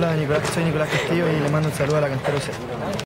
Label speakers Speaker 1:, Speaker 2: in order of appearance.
Speaker 1: Hola, Nicolás, soy Nicolás Castillo y le mando un saludo a la cantera